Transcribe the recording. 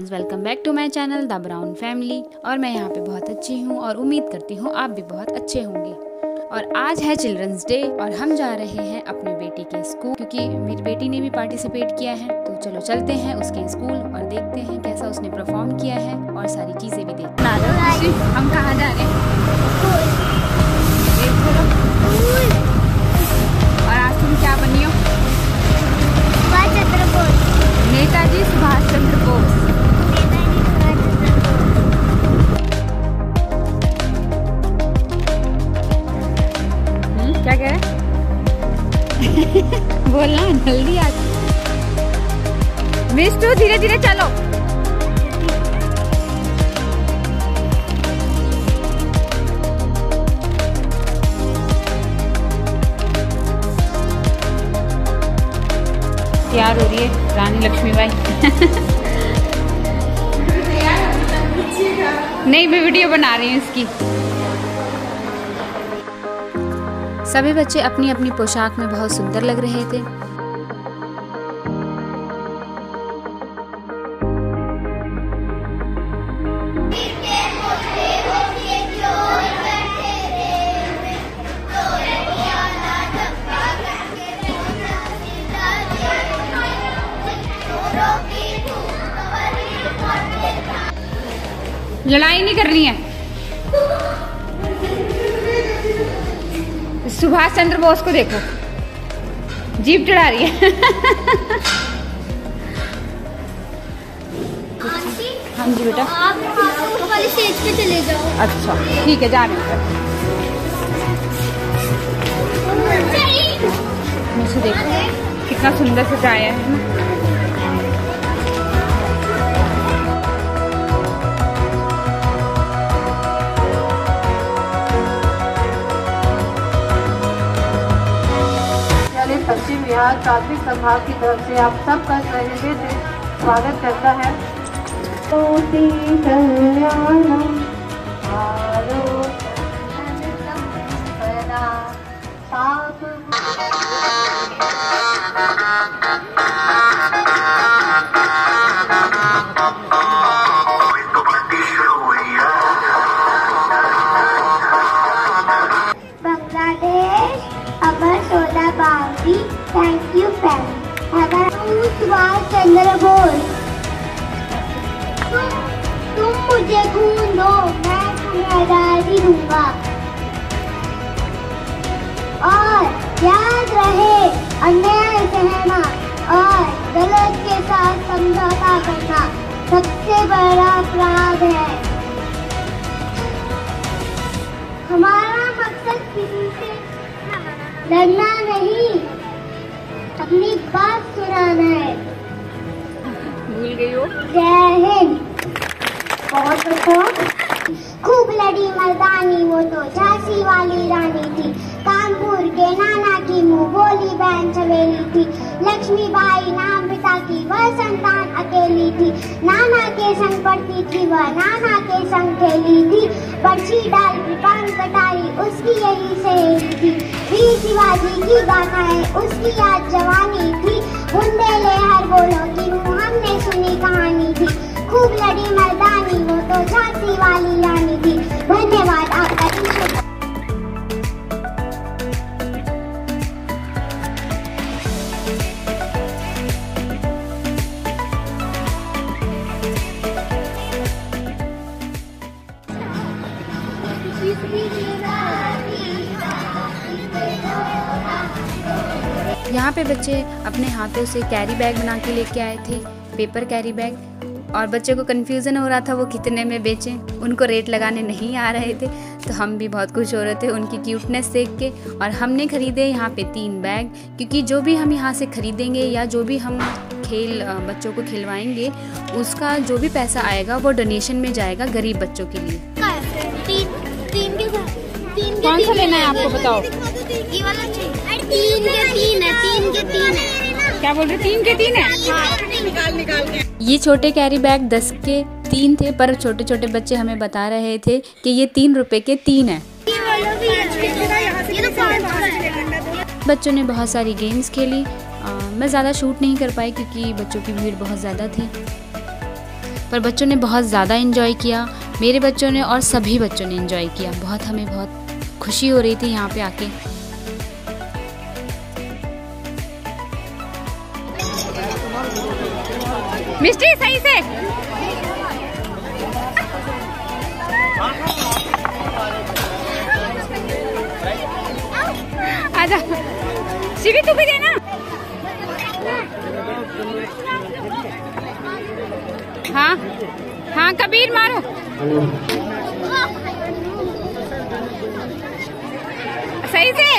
Welcome back to my channel the brown family और मैं यहाँ पे बहुत अच्छी हूँ और उम्मीद करती हूँ आप भी बहुत अच्छे होंगे। और आज है चिल्ड्रंस डे और हम जा रहे हैं अपने बेटी के स्कूल क्योंकि मेरी बेटी ने भी पार्टिसिपेट किया है। तो चलो चलते हैं उसके स्कूल और देखते हैं कैसा उसने परफॉर्म किया है और सारी चीज़ें भी देखते हैं। हम कहाँ जा रहे हैं? रहे बोलना, जल्दी आ मिस्टू धीरे धीरे चलो। तैयार हो रही है, रानी लक्ष्मी लक्ष्मीबाई। नहीं, मैं वीडियो बना रही हूँ इसकी। सभी बच्चे अपनी अपनी पोशाक में बहुत सुंदर लग रहे थे। लड़ाई नहीं करनी है। सुभाष चंद्र बोस को देखो। जीप चढ़ा रही है। हाँ जी बेटा। आप वाली स्टेज पे चले जाओ। अच्छा ठीक है जा रहे हैं। मुझे देखो कितना सुंदर सजाया है। पश्चिम बिहार प्राथमिक संभाग की तरफ़ से आप सबका सहृदय से स्वागत करता है। अन्याय सहना और गलत के साथ समझौता करना सबसे बड़ा अपराध है। हमारा मकसद किसी से लड़ना नहीं अपनी बात सुनाना है। भूल गई हो? जय हिंद। बहुत अच्छा खूब लड़ी मर्दानी वो तो झांसी वाली रानी थी कानपुर के नाना की मुँह बोली थी लक्ष्मी बाई नाम पिता की, वह संतान अकेली थी। नाना के संग पढ़ती थी, वह नाना के संग खेली थी। पर्ची डाल कृपाण कटाई, उसकी यही सहेली थी। वीर शिवाजी की गाथाएँ, उसकी याद जवानी थी। बुंदेले हर बोलो की यहाँ पे बच्चे अपने हाथों से कैरी बैग बना के लेके आए थे पेपर कैरी बैग और बच्चे को कन्फ्यूज़न हो रहा था वो कितने में बेचें? उनको रेट लगाने नहीं आ रहे थे। तो हम भी बहुत खुश हो रहे थे उनकी क्यूटनेस देख के। और हमने ख़रीदे यहाँ पे तीन बैग क्योंकि जो भी हम यहाँ से ख़रीदेंगे या जो भी हम खेल बच्चों को खिलवाएँगे उसका जो भी पैसा आएगा वो डोनेशन में जाएगा गरीब बच्चों के लिए। तीन तीन के तीन के कौन सा लेना है आपको बताओ? ये वाला चाहिए। तीन के तीन है तीन के तीन है। क्या बोल रहे तीन के तीन है? निकाल निकाल के। ये छोटे कैरी बैग दस के तीन थे पर छोटे छोटे बच्चे हमें बता रहे थे कि ये तीन रुपए के तीन है। है तो है। बच्चों ने बहुत सारी गेम्स खेली। आ, मैं ज़्यादा शूट नहीं कर पाई क्योंकि बच्चों की भीड़ बहुत ज़्यादा थी। पर बच्चों ने बहुत ज़्यादा इन्जॉय किया। मेरे बच्चों ने और सभी बच्चों ने इन्जॉय किया। बहुत हमें बहुत खुशी हो रही थी यहाँ पे आके। मिस्टी सही से। आजा। शिवी तू भी देना। हाँ हाँ कबीर मारो। सही से।